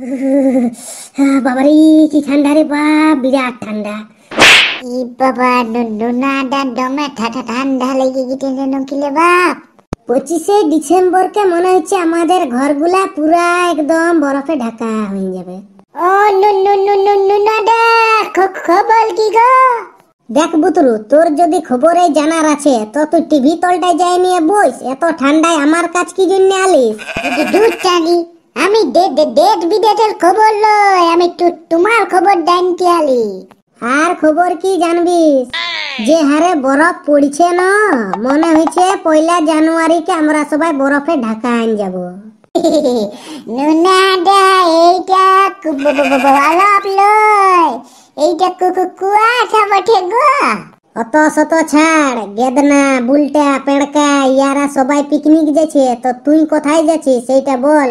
বাবারে কি ঠান্ডা রে বাপ বিরাট ঠান্ডা। ই বাবা ঠাটা ঠান্ডা লেগে গেছে নকিলে বাপ। পঁচিশে ডিসেম্বরকে মনে হচ্ছে আমাদের ঘরগুলা পুরা একদম বরফে ঢাকা হয়ে যাবে। ও খবর কি গো? দেখ বুতরু তোর যদি খবরে জানার আছে তো তুই টিভি তলটায় যাই নিয়ে বস এত ঠান্ডায় আমার কাছ কি জন্য আলিস? দুধ টানি আমি ডেট বিডেটের খবর লই, আমি তোমার খবর জানতে আলি। আর খবর কি জানবি যে হারে বরফ পড়ছে না। মনে হয়েছে পয়লা জানুয়ারিকে আমরা সবাই বরফে ঢাকা আন যাব। নুনাডা, এইটা বরফ লই। এইটা কু- কু- কুয়াশা বটে গো। অত শত ছাড় গেদনা বুলটা পেড়কা ইয়ারা সবাই পিকনিক যাচ্ছে তো তুই কোথায় যাচ্ছিস সেইটা বল।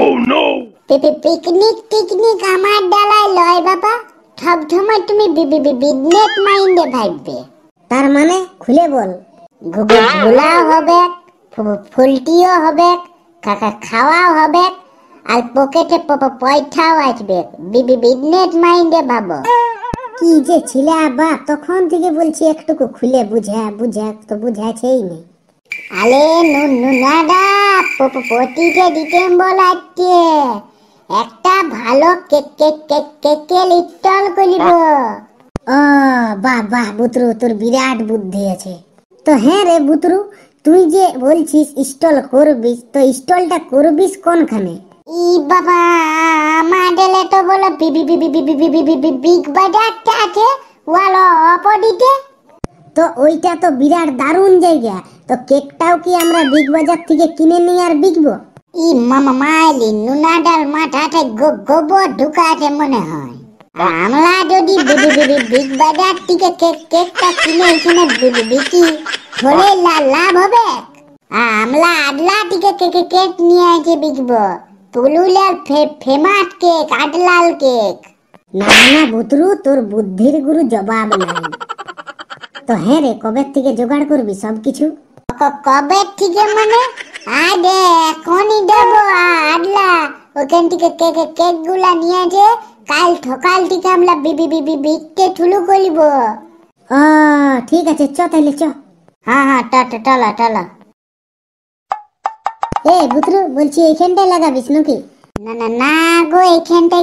পি- পিকনিক টিকনিক আমার ডালায় লয় বাবা। সব সময় তুমি বিজনেস মাইন্ডে ভাববে। তার মানে খুলে বল। ঘোলাও হবে ফুলটিও হবে কাকা খাওয়াও হবে আর পকেটে পয়সাও আসবে। বিজনেস মাইন্ডে ভাবো। কি যে ছিলে বাপ তখন থেকে বলছি একটুকু খুলে বুঝা বুঝা, তো বুঝাছেই নেই আলে নুনাডা প- প- পঁচিশে ডিসেম্বর আসছে একটা ভালো কেক কেক কেক কেকের স্টল করিব। ও বাহ বাহ বুতরু, তোর বিরাট বুদ্ধি আছে। তো হ্যাঁ রে বুতরু, তুই যে বলছিস স্টল করবি, তো স্টলটা করবিস কোনখানে? ই বাবা আমাদের তো বলো বিবি বিবি বিবি বিবি বিবি বিগ বাজারটা আছে ওয়াল অপোজিটে তো ওইটা তো বিরাট দারুণ জায়গা তো কেকটাও কি আমরা বিগ বাজার থেকে কিনে নিয়ে আর বিকবো ই মামা মাইলি নুনাডাল মাথাতে গো- গোবর ঢুকাছে মনে হয় আমরা যদি বিবি বিবি বিগ বাজার থেকে কেক কেকটা কিনে এখানে বিকি হলে লাভ হবে আমরা আদলা থেকে কেক কেক নিয়ে এসে বিকবো পুলুলের ফেমাস কেক আদলাল কেক। না না বুতরু তোর বুদ্ধির গুরু জবাব নাই। তো হ্যাঁ রে কবে থেকে জোগাড় করবি সব কিছু কবে থেকে মানে? আজ এখনই দেবো আদলা ওখান থেকে কেক কেকগুলা নিয়ে যে কাল ঠকাল থেকে আমরা বিবি বিবি বিকতে শুরু করব। ও ঠিক আছে চ তাইলে চ। হ্যাঁ হ্যাঁ টাটা টালা টালা। এ বুতরু বলছি এইখানটায় লাগাবিস নাকি না না না গো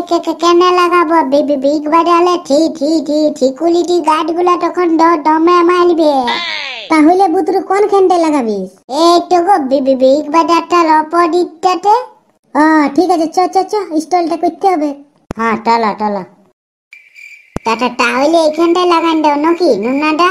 কে- কেন লাগাবো? বিগ বাজালে ঠিক ঠিক ঠিক ঠিকুলিটি গাছগুলা তখন দমে মারবে তাহলে বুতরু কোন খানটায় লাগাবিস এই তো গো বিবি বিগ বাজারটার অপোজিটটাতে ও ঠিক আছে চ চ চ স্টলটা করতে হবে। হ্যাঁ টালা টালা। টাটা তাহলে এখানটায় লাগান দাও নাকি নুনাদা?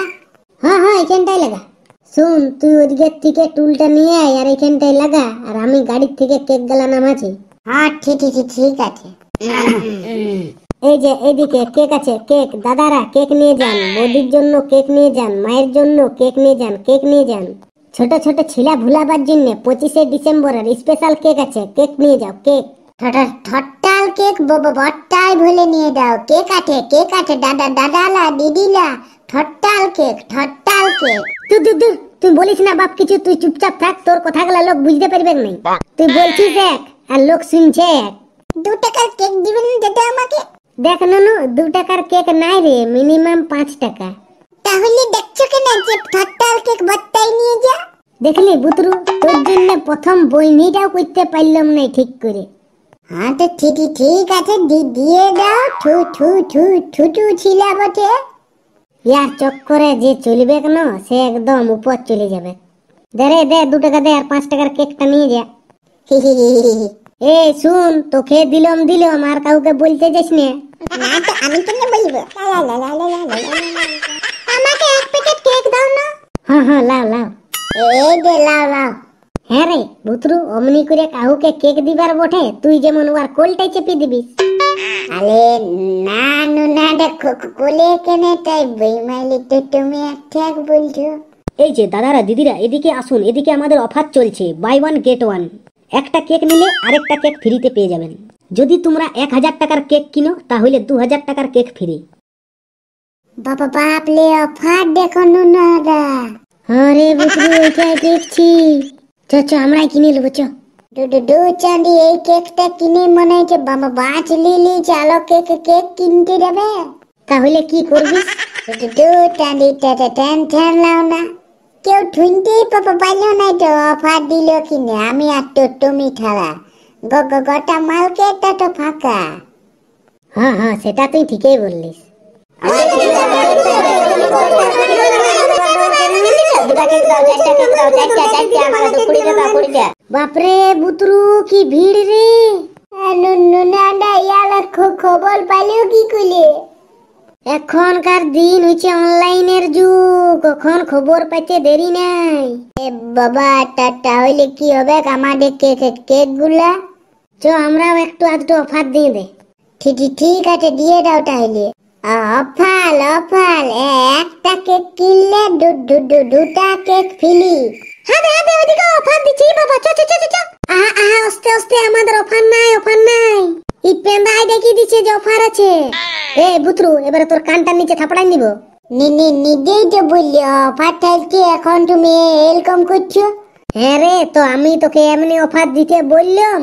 হ্যাঁ হ্যাঁ এখানটায় লাগা। শুন তুই ওদিকের থেকে টুলটা নিয়ে আয় আর এখানটায় লাগা আর আমি গাড়ির থেকে কেক গালা নামাছি হ্যাঁ ঠিক ঠিক ঠিক, আছে। এই যে এদিকে কেক আছে কেক দাদারা কেক নিয়ে যান বৌদির জন্য কেক নিয়ে যান মায়ের জন্য কেক নিয়ে যান কেক নিয়ে যান। ছোট ছোট ছিলা ভুলাবার জন্য পঁচিশে ডিসেম্বরের স্পেশাল কেক আছে কেক নিয়ে যাও কেক। ঠটা- ঠট্টাল কেক বট্টাই ভুলে নিয়ে যাও। কেক আছে কেক আছে দাদা দাদালা দিদিলা ঠট্টাল কেক ঠট্টাল কেক তুই তুই তুই তুই বলিস না বাপ কিছু তুই চুপচাপ থাক তোর কথাগুলা লোক বুঝতে পারবে নাই। তুই বলছিস এক আর লোক শুনছে এক। দু টাকার কেক দিবেন দাদা আমাকে? দেখ নানু দু টাকার কেক নাই রে মিনিমাম পাঁচ টাকা। তাহলে দেখছ কেন যে ঠট্টাল কেক বট্টাই নিয়ে যা? দেখলি বুতরু তোর জন্য প্রথম বইনিটাও করতে পারলাম না ঠিক করে। হ্যাঁ তো ঠিকই ঠিক আছে দি- দিয়ে দাও ঠু ঠু ঠু ঠুটু ছিলা বটে। ইয়ার চক্করে যে চলবে কেন সে একদম উপর চলে যাবে। দে রে দে দু টাকা দে আর পাঁচ টাকার কেকটা নিয়ে যা। এ শুন তোকে দিলাম দিলাম আর কাউকে বলতে যাস না। আমি কেন বলব? আমাকে এক প্যাকেট কেক দাও না। হ্যাঁ হ্যাঁ লাও লাও। এই দে লাও লাও। হ্যাঁ রে বুতরু অমনি করে কাউকে কেক দিবার বটে তুই যেমন ওর কোলটাই চেপে দিবিস। আরে না নুনা দেখো কোলে কেনে তাই বইমালি তো তুমি ঠিক বলছো। এই যে দাদারা দিদিরা এদিকে আসুন এদিকে আমাদের অফার চলছে বাই ওয়ান গেট ওয়ান। একটা কেক নিলে আরেকটা কেক ফ্রিতে পেয়ে যাবেন। যদি তোমরা এক হাজার টাকার কেক কিনো তাহলে দু হাজার টাকার কেক ফ্রি। বাবা বাপলে অফার দেখো নুনারা। হ্যাঁ রে বুতরু ওইটাই দেখছি। চ চ আমরাই কিনে নেব চ। দু দু চাঁদি এই কেকটা কিনে মনে হচ্ছে বাবা বাঁচ লিলি চালো কেক কেক কিনতে যাবে। তাহলে কি করবি? দু দু চাঁদি টেন টেন লাও না। কেউ ঠুনতেই পাপা পাইলো না তো অফার দিল কিনে আমি আর তো তুমি গ গ গোটা মার্কেটটা তো ফাঁকা। হ্যাঁ হ্যাঁ সেটা তুই ঠিকই বললিস। বাপরে বুতরু কি ভিড় রে? নুনাডা ইয়ালা খবর পাইলেও কি কইলে? এখনকার দিন হচ্ছে অনলাইনের যুগ কখন খবর পাইতে দেরি নাই। এ বাবা তা হইলে কি হবে? আমাদের কেক কেকগুলা চ আমরাও একটু আধটু অফার দিয়ে দে। ঠিক ঠিক আছে দিয়ে দাও তাহলে অফাল অফাল একটা কেক কিনলে দুটা কেক ফ্রি। হ্যাঁ দে দে ওদিকে অফার দিচ্ছি বাবা চ চ চ চ, আহা আহা আস্তে আস্তে আমাদের অফার নাই অফার নাই। এই পেন্দাই দেখিয়ে দিচ্ছে যে অফার আছে। এ বুতরু এবারে তোর কানটার নিচে থাপড়াই দিব নি নি নিজেই তো বললি অফার থাকছে এখন তুমি এরকম করছ। হ্যাঁ রে তো আমি তোকে এমনি অফার দিতে বললাম।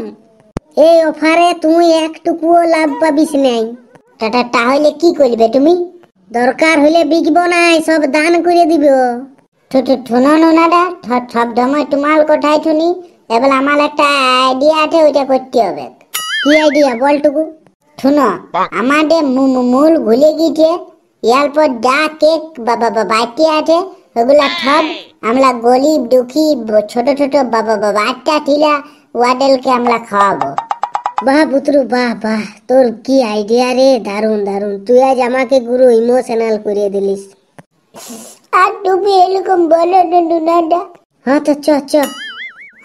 এই অফারে তুই একটুকুও লাভ পাবিস নাই। তা- তাহলে কি করবে তুমি? দরকার হলে বিকব নাই সব দান করে দিব শোনো নোনাদা সব সময় তোমার কোথায় শুনি এবার আমার একটা আইডিয়া আছে, ওইটা করতে হবে। কি আইডিয়া বলটুকু শুনো আমাদের মূল ভুলে গিয়েছে এরপর যা কেক বা- বা- বা- আছে, ওগুলা সব আমরা গরিব, দুঃখী ছোট ছোট বাচ্চা টিলা ওয়াদেরকে আমরা খাওয়াবো। বাহ বুতরু বাহ বাহ তোর কি আইডিয়া রে? দারুণ দারুণ তুই আজ আমাকে গুরু ইমোশনাল করে দিলিস। আর তুমি এরকম বলো না নুনাদা হ্যাঁ তো চ চ।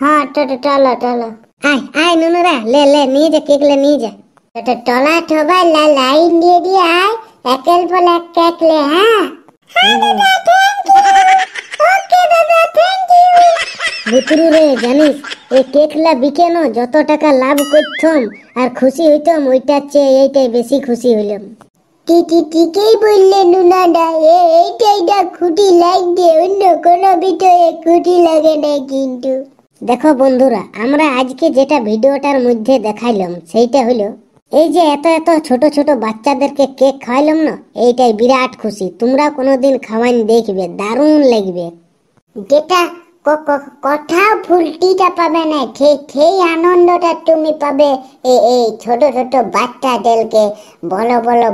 হ্যাঁ তো চলো চলো আয় আয় নুনুরা লে লে নিয়ে যা কেক লে নিয়ে যা। তো টলা সবাই লা- লাইন দিয়ে দিয়ে আয়। একের পর এক কেক লে হ্যাঁ। ওকে বুতরু রে জানিস? এই কেকলা বিকে ন যত টাকা লাভ করতাম আর খুশি হইতাম ওইটার চেয়ে এইটাই বেশি খুশি হইলাম। ঠিকই ঠিকই বললে নুনাদা? এ এইটাই না খুঁটি লাগবে অন্য কোনো ভিতরে খুঁটি লাগে না কিন্তু। দেখো বন্ধুরা আমরা আজকে যেটা ভিডিওটার মধ্যে দেখাইলাম সেইটা হলো এই যে এত এত ছোট ছোট বাচ্চাদেরকে কেক খাওয়াইলাম না এইটাই বিরাট খুশি। তোমরা কোনোদিন খাওয়াইন দেখবে দারুণ লাগবে। যেটা কোথাও ফুলটিটা পাবে না সেই সেই আনন্দটা তুমি পাবে এই এই ছোট ছোট বাচ্চাদেরকে বড় বড়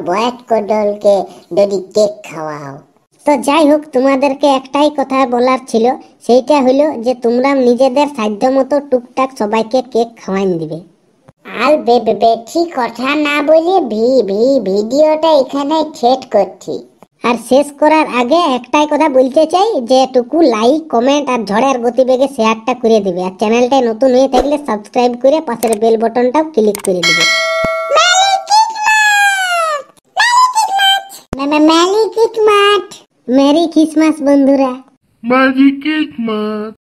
দলকে যদি কেক খাওয়াও। তো যাই হোক, তোমাদেরকে একটাই কথা বলার ছিল, সেইটা হলো যে তোমরা নিজেদের সাধ্য মতো টুকটাক সবাইকে কেক খাওয়াই দিবে। আর বেশি কথা না বলে ভি ভি ভিডিওটা এখানে ছেদ করছি। আর শেষ করার আগে একটাই কথা বলতে চাই যে টুকু লাইক কমেন্ট আর ঝড়ের গতিবেগে শেয়ারটা করে দিবে। আর চ্যানেলটায় নতুন হয়ে থাকলে সাবস্ক্রাইব করে পাশের বেল বটনটাও ক্লিক করে দিবে। মেরি খ্রিসমাস বন্ধুরা। Magic Christmas.